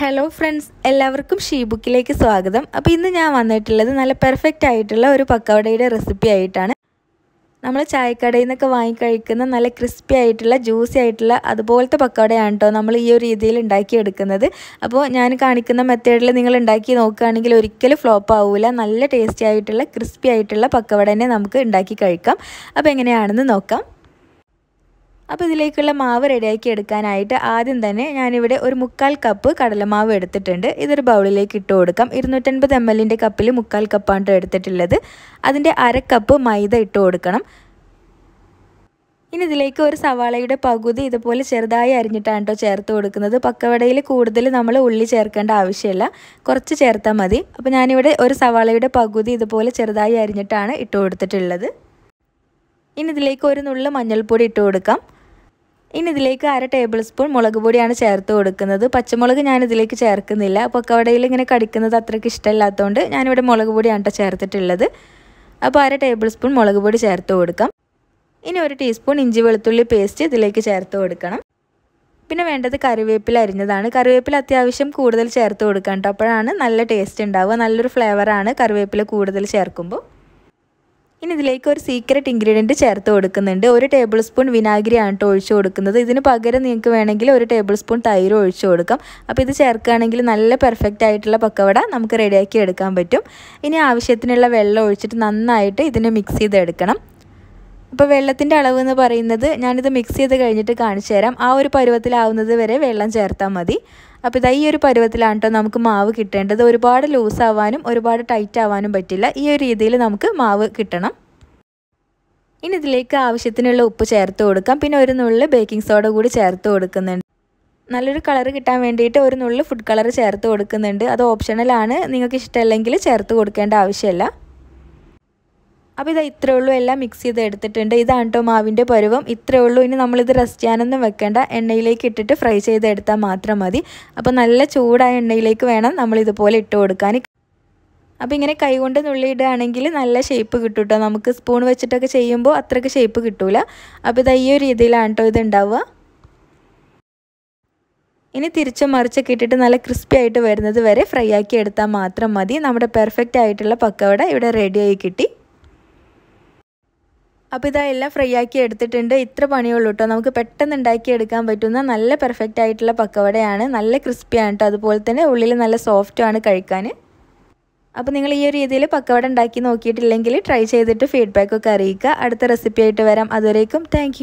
Hello friends എല്ലാവർക്കും she ബുക്കിലേക്ക് സ്വാഗതം. അപ്പോൾ ഇന്ന് ഞാൻ വന്നിട്ടുള്ളത് നല്ല പെർഫെക്റ്റ് ആയിട്ടുള്ള ഒരു പക്കവടയുടെ റെസിപ്പി ആയിട്ടാണ്. നമ്മൾ ചായക്കടയിൽ നിന്നൊക്കെ വാങ്ങിക്കഴിക്കുന്ന നല്ല ക്രിസ്പി ആയിട്ടുള്ള ജ്യൂസി ആയിട്ടുള്ള അതുപോലത്തെ പക്കവടയാണ് കേട്ടോ നമ്മൾ ഈ ഒരു രീതിയിൽ ഉണ്ടാക്കിയെടുക്കുന്നത്. അപ്പോൾ ഞാൻ കാണിക്കുന്ന മെത്തേഡിൽ നിങ്ങൾ ഉണ്ടാക്കി നോക്കുകയാണെങ്കിൽ ഒരിക്കലും ഫ്ലോപ്പ് ആവില്ല നല്ല ടേസ്റ്റി ആയിട്ടുള്ള ക്രിസ്പി ആയിട്ടുള്ള പക്കവടനെ നമുക്ക് ഉണ്ടാക്കി കഴിക്കാം. അപ്പോൾ എങ്ങനെയാണെന്ന് നോക്കാം. അപ്പോൾ ഇതിലേക്കുള്ള മാവ് റെഡിയാക്കി എടുക്കാനായിട്ട് ആദ്യം തന്നെ ഞാനിവിടെ ഒരു മുക്കാൽ കപ്പ് കടലമാവ് എടുത്തിട്ടുണ്ട്. ഇതൊരു ബൗളിലേക്ക് ഇട്ട് കൊടുക്കാം. ഇരുന്നൂറ്റൻപത് എം എല്ലിന്റെ കപ്പിൽ മുക്കാൽ കപ്പാണ് എടുത്തിട്ടുള്ളത്. അതിന്റെ അര കപ്പ് മൈദ ഇട്ട് കൊടുക്കണം. ഇനി ഇതിലേക്ക് ഒരു സവാളയുടെ പകുതി ഇതുപോലെ ചെറുതായി അരിഞ്ഞിട്ടാണ് കേട്ടോ ചേർത്ത് കൊടുക്കുന്നത്. പക്കവടയിൽ കൂടുതൽ നമ്മൾ ഉള്ളി ചേർക്കേണ്ട ആവശ്യമില്ല. കുറച്ച് ചേർത്താൽ മതി. അപ്പോൾ ഞാനിവിടെ ഒരു സവാളയുടെ പകുതി ഇതുപോലെ ചെറുതായി അരിഞ്ഞിട്ടാണ് ഇട്ട് കൊടുത്തിട്ടുള്ളത്. ഇനി ഇതിലേക്ക് ഒരു നുള്ളു മഞ്ഞൾപ്പൊടി ഇട്ട് കൊടുക്കാം. ഇനി ഇതിലേക്ക് അര ടേബിൾ സ്പൂൺ മുളക് പൊടിയാണ് ചേർത്ത് കൊടുക്കുന്നത്. പച്ചമുളക് ഞാൻ ഇതിലേക്ക് ചേർക്കുന്നില്ല പൊക്കവടയിൽ ഇങ്ങനെ കടിക്കുന്നത് അത്രയ്ക്ക് ഇഷ്ടമില്ലാത്തതുകൊണ്ട് ഞാനിവിടെ മുളക് പൊടിയാണ് കേട്ടോ ചേർത്തിട്ടുള്ളത്. അപ്പോൾ അര ടേബിൾ സ്പൂൺ മുളക് പൊടി ചേർത്ത് കൊടുക്കാം. ഇനി ഒരു ടീസ്പൂൺ ഇഞ്ചി വെളുത്തുള്ളി പേസ്റ്റ് ഇതിലേക്ക് ചേർത്ത് കൊടുക്കണം. പിന്നെ വേണ്ടത് കറിവേപ്പില അരിഞ്ഞതാണ്. കറിവേപ്പില അത്യാവശ്യം കൂടുതൽ ചേർത്ത് കൊടുക്കാം കേട്ടോ അപ്പോഴാണ് നല്ല ടേസ്റ്റ് ഉണ്ടാവുക. നല്ലൊരു ഫ്ലേവറാണ് കറിവേപ്പില കൂടുതൽ ചേർക്കുമ്പോൾ. ഇനി ഇതിലേക്ക് ഒരു സീക്രട്ട് ഇൻഗ്രീഡിയന്റ് ചേർത്ത് കൊടുക്കുന്നുണ്ട്. ഒരു ടേബിൾ സ്പൂൺ വിനാഗിരിയാണ് കേട്ടോ ഒഴിച്ചു കൊടുക്കുന്നത്. ഇതിന് പകരം നിങ്ങൾക്ക് വേണമെങ്കിൽ ഒരു ടേബിൾ സ്പൂൺ തൈര് ഒഴിച്ചു കൊടുക്കാം. അപ്പോൾ ഇത് ചേർക്കുകയാണെങ്കിൽ നല്ല പെർഫെക്റ്റ് ആയിട്ടുള്ള പക്കവട നമുക്ക് റെഡിയാക്കി എടുക്കാൻ പറ്റും. ഇനി ആവശ്യത്തിനുള്ള വെള്ളം ഒഴിച്ചിട്ട് നന്നായിട്ട് ഇതിനെ മിക്സ് ചെയ്തെടുക്കണം. അപ്പോൾ വെള്ളത്തിന്റെ അളവ് എന്ന് പറയുന്നത് ഞാനിത് മിക്സ് ചെയ്ത് കഴിഞ്ഞിട്ട് കാണിച്ചു തരാം. ആ ഒരു പരുവത്തിലാവുന്നത് വരെ വെള്ളം ചേർത്താൽ മതി. അപ്പോൾ ഇതാ ഈ ഒരു പരുവത്തിലാണ് കേട്ടോ നമുക്ക് മാവ് കിട്ടേണ്ടത്. ഒരുപാട് ലൂസ് ആവാനും ഒരുപാട് ടൈറ്റ് ആവാനും പറ്റില്ല. ഈ ഒരു രീതിയിൽ നമുക്ക് മാവ് കിട്ടണം. ഇനി ഇതിലേക്ക് ആവശ്യത്തിനുള്ള ഉപ്പ് ചേർത്ത് കൊടുക്കാം. പിന്നെ ഒരു നുള്ളിൽ ബേക്കിംഗ് സോഡ കൂടി ചേർത്ത് കൊടുക്കുന്നുണ്ട്. നല്ലൊരു കളർ കിട്ടാൻ വേണ്ടിയിട്ട് ഒരു നുള്ളിൽ ഫുഡ് കളർ ചേർത്ത് കൊടുക്കുന്നുണ്ട്. അത് ഓപ്ഷണലാണ് നിങ്ങൾക്ക് ഇഷ്ടമല്ലെങ്കിൽ ചേർത്ത് കൊടുക്കേണ്ട ആവശ്യമില്ല. അപ്പോൾ ഇത് ഇത്രയേ ഉള്ളൂ. എല്ലാം മിക്സ് ചെയ്ത് എടുത്തിട്ടുണ്ട്. ഇതാണ് കേട്ടോ മാവിന്റെ പരുവം. ഇത്രയേ ഉള്ളൂ. ഇനി നമ്മളിത് റെസ്റ്റ് ചെയ്യാനൊന്നും വെക്കേണ്ട. എണ്ണയിലേക്ക് ഇട്ടിട്ട് ഫ്രൈ ചെയ്തെടുത്താൽ മാത്രം മതി. അപ്പോൾ നല്ല ചൂടായ എണ്ണയിലേക്ക് വേണം നമ്മൾ ഇതുപോലെ ഇട്ട് കൊടുക്കാൻ. അപ്പോൾ ഇങ്ങനെ കൈകൊണ്ട് നുള്ളിയിടുകയാണെങ്കിൽ നല്ല ഷേപ്പ് കിട്ടും കേട്ടോ നമുക്ക് സ്പൂൺ വെച്ചിട്ടൊക്കെ ചെയ്യുമ്പോൾ അത്രയ്ക്ക് ഷേപ്പ് കിട്ടൂല. അപ്പോൾ ഇത് ഈ ഒരു രീതിയിലാണ് കേട്ടോ ഇത് ഉണ്ടാവുക. ഇനി തിരിച്ച് മറിച്ചൊക്കെ ഇട്ടിട്ട് നല്ല ക്രിസ്പി ആയിട്ട് വരുന്നത് വരെ ഫ്രൈ ആക്കി എടുത്താൽ മാത്രം മതി. നമ്മുടെ പെർഫെക്റ്റ് ആയിട്ടുള്ള പക്കവട ഇവിടെ റെഡിയായി കിട്ടി. അപ്പോൾ ഇതാ എല്ലാം ഫ്രൈ ആക്കി എടുത്തിട്ടുണ്ട്. ഇത്ര പണിയുള്ളൂ കേട്ടോ നമുക്ക് പെട്ടെന്ന് ഉണ്ടാക്കി എടുക്കാൻ പറ്റുന്ന നല്ല പെർഫെക്റ്റ് ആയിട്ടുള്ള പക്കവടയാണ്. നല്ല ക്രിസ്പിയാണ് കേട്ടോ അതുപോലെ തന്നെ ഉള്ളിൽ നല്ല സോഫ്റ്റുമാണ് കഴിക്കാൻ അപ്പോൾ നിങ്ങൾ ഈ ഒരു രീതിയിൽ പക്കവട ഉണ്ടാക്കി നോക്കിയിട്ടില്ലെങ്കിൽ ട്രൈ ചെയ്തിട്ട് ഫീഡ്ബാക്ക് ഒക്കെ അറിയിക്കുക. അടുത്ത റെസിപ്പി ആയിട്ട് വരാം. അതുവരേക്കും താങ്ക്